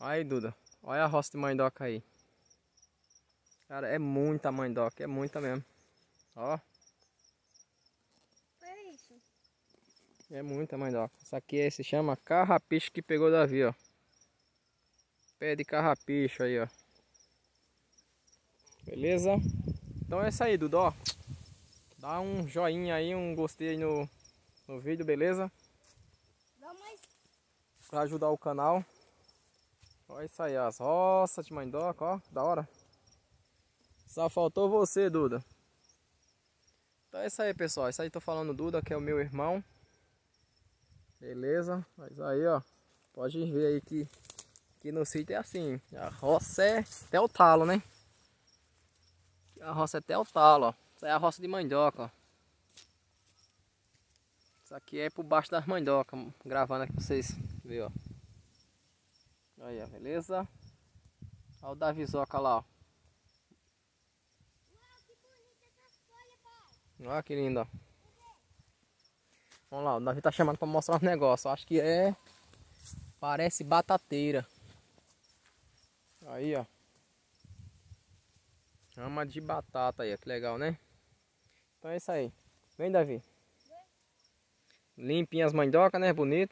Aí, Duda. Olha a roça de mandoca aí. Cara, é muita mandoca, é muita mesmo. Ó. É isso. É muita mandoca. Isso aqui é, se chama carrapicho que pegou Davi, ó. Pé de carrapicho aí, ó. Beleza? Então é isso aí, Duda, ó. Dá um joinha aí, um gostei aí no, no vídeo, beleza? Dá mais. Pra ajudar o canal. Olha isso aí, as roças de mandoca, ó. Da hora. Só faltou você, Duda. Então é isso aí, pessoal. Isso aí tô falando Duda, que é o meu irmão. Beleza? Mas aí, ó. Pode ver aí que, que no sítio é assim. A roça é até o talo, né? A roça é até o talo, ó. Isso aí é a roça de mandioca, ó. Isso aqui é por baixo das mandocas. Gravando aqui pra vocês verem, ó. Aí. Beleza? Olha o Davizoca lá, ó. Olha que lindo, ó. Vamos lá, o Davi tá chamando pra mostrar um negócio. Acho que é... Parece batateira. Aí, ó. Ama de batata aí, ó. Que legal, né? Então é isso aí. Vem, Davi. Limpinha as mandocas, né? Bonito.